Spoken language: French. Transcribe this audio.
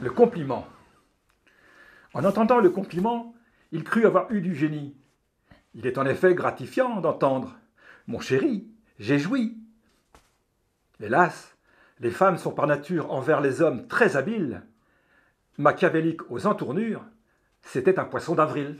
Le compliment. En entendant le compliment, il crut avoir eu du génie. Il est en effet gratifiant d'entendre Mon chéri, j'ai joui. Hélas, les femmes sont par nature envers les hommes très habiles. Machiavélique aux entournures, c'était un poisson d'avril.